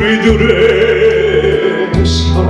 우리들의 삶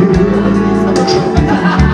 you.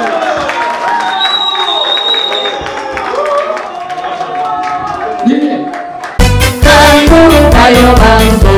São